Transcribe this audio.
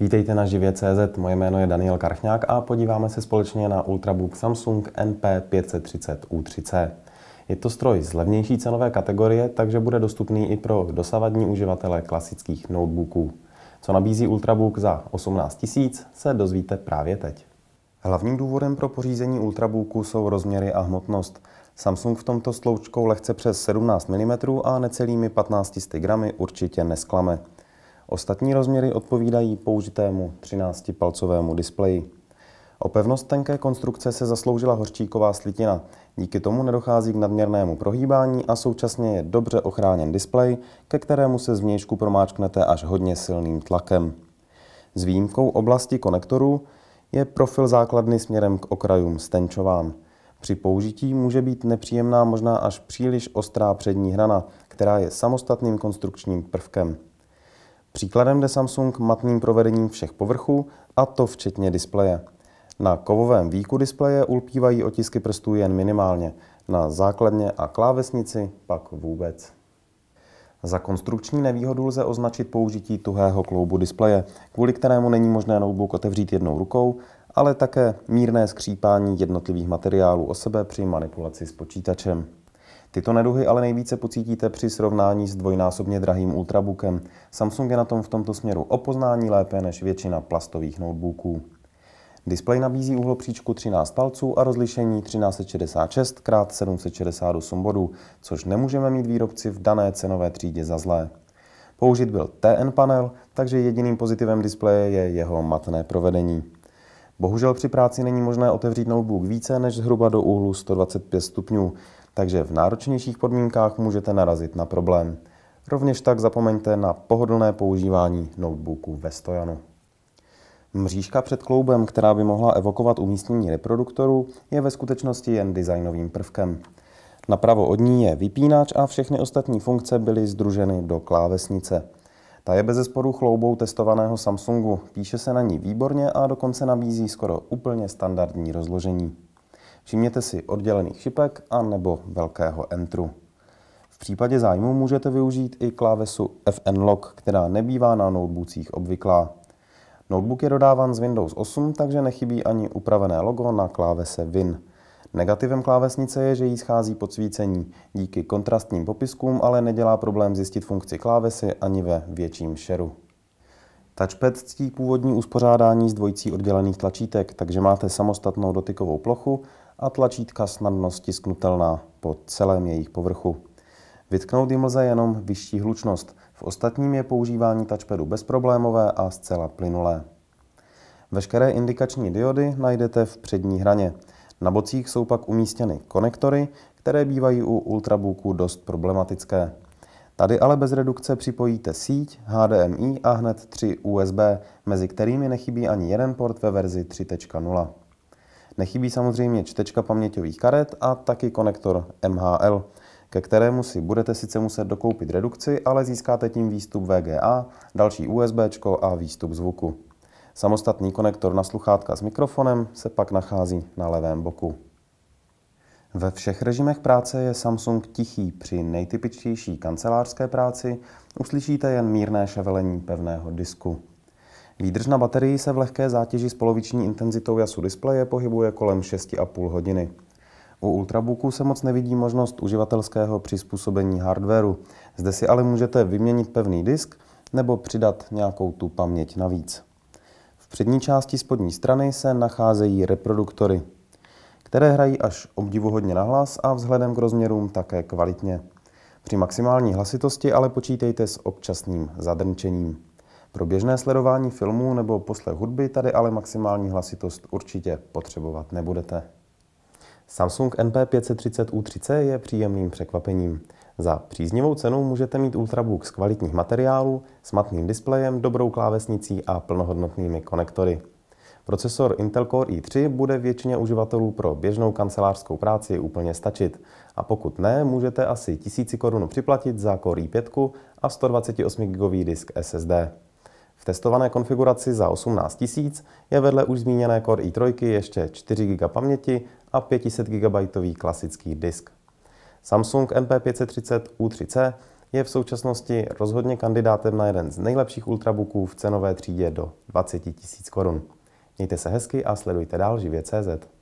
Vítejte na živě.cz, moje jméno je Daniel Karchňák a podíváme se společně na Ultrabook Samsung NP530U3C. Je to stroj z levnější cenové kategorie, takže bude dostupný i pro dosavadní uživatele klasických notebooků. Co nabízí Ultrabook za 18 000, se dozvíte právě teď. Hlavním důvodem pro pořízení Ultrabooku jsou rozměry a hmotnost. Samsung v tomto sloučkou lehce přes 17 mm a necelými 15 gramy určitě nesklame. Ostatní rozměry odpovídají použitému 13-palcovému displeji. O pevnost tenké konstrukce se zasloužila hořčíková slitina. Díky tomu nedochází k nadměrnému prohýbání a současně je dobře ochráněn displej, ke kterému se zvnějšku promáčknete až hodně silným tlakem. S výjimkou oblasti konektorů je profil základny směrem k okrajům stenčován. Při použití může být nepříjemná možná až příliš ostrá přední hrana, která je samostatným konstrukčním prvkem. Příkladem jde Samsung matným provedením všech povrchů, a to včetně displeje. Na kovovém výku displeje ulpívají otisky prstů jen minimálně, na základně a klávesnici pak vůbec. Za konstrukční nevýhodu lze označit použití tuhého kloubu displeje, kvůli kterému není možné notebook otevřít jednou rukou, ale také mírné skřípání jednotlivých materiálů o sebe při manipulaci s počítačem. Tyto neduhy ale nejvíce pocítíte při srovnání s dvojnásobně drahým Ultrabookem. Samsung je na tom v tomto směru o poznání lépe než většina plastových notebooků. Displej nabízí uhlopříčku 13 palců a rozlišení 1366 x 768 bodů, což nemůžeme mít výrobci v dané cenové třídě za zlé. Použit byl TN panel, takže jediným pozitivem displeje je jeho matné provedení. Bohužel při práci není možné otevřít notebook více než zhruba do úhlu 125 stupňů, takže v náročnějších podmínkách můžete narazit na problém. Rovněž tak zapomeňte na pohodlné používání notebooku ve stojanu. Mřížka před kloubem, která by mohla evokovat umístění reproduktoru, je ve skutečnosti jen designovým prvkem. Napravo od ní je vypínač a všechny ostatní funkce byly združeny do klávesnice. Ta je bez sporu chloubou testovaného Samsungu, píše se na ní výborně a dokonce nabízí skoro úplně standardní rozložení. Všimněte si oddělených šipek a nebo velkého entru. V případě zájmu můžete využít i klávesu FN Lock, která nebývá na notebookích obvyklá. Notebook je dodáván z Windows 8, takže nechybí ani upravené logo na klávese Win. Negativem klávesnice je, že jí schází podsvícení. Díky kontrastním popiskům ale nedělá problém zjistit funkci klávesy ani ve větším šeru. Touchpad ctí původní uspořádání z dvojicí oddělených tlačítek, takže máte samostatnou dotykovou plochu a tlačítka snadno stisknutelná po celém jejich povrchu. Vytknout jim lze jenom vyšší hlučnost, v ostatním je používání touchpadu bezproblémové a zcela plynulé. Veškeré indikační diody najdete v přední hraně. Na bocích jsou pak umístěny konektory, které bývají u ultrabooku dost problematické. Tady ale bez redukce připojíte síť, HDMI a hned tři USB, mezi kterými nechybí ani jeden port ve verzi 3.0. Nechybí samozřejmě čtečka paměťových karet a taky konektor MHL, ke kterému si budete sice muset dokoupit redukci, ale získáte tím výstup VGA, další USB a výstup zvuku. Samostatný konektor na sluchátka s mikrofonem se pak nachází na levém boku. Ve všech režimech práce je Samsung tichý. Při nejtypičtější kancelářské práci uslyšíte jen mírné ševelení pevného disku. Výdrž na baterii se v lehké zátěži s poloviční intenzitou jasu displeje pohybuje kolem 6,5 hodiny. U Ultrabooku se moc nevidí možnost uživatelského přizpůsobení hardwareu. Zde si ale můžete vyměnit pevný disk nebo přidat nějakou tu paměť navíc. V přední části spodní strany se nacházejí reproduktory, které hrají až obdivuhodně nahlas a vzhledem k rozměrům také kvalitně. Při maximální hlasitosti ale počítejte s občasným zadrnčením. Pro běžné sledování filmů nebo poslech hudby tady ale maximální hlasitost určitě potřebovat nebudete. Samsung NP530U3C je příjemným překvapením. Za příznivou cenu můžete mít Ultrabook z kvalitních materiálů, s matným displejem, dobrou klávesnicí a plnohodnotnými konektory. Procesor Intel Core i3 bude většině uživatelů pro běžnou kancelářskou práci úplně stačit. A pokud ne, můžete asi 1000 korun připlatit za Core i5 a 128 GB disk SSD. Testované konfiguraci za 18 000 je vedle už zmíněné Core i3 ještě 4 GB paměti a 500 GB klasický disk. Samsung MP530 U3C je v současnosti rozhodně kandidátem na jeden z nejlepších ultrabooků v cenové třídě do 20 000 korun. Mějte se hezky a sledujte dál živě.cz.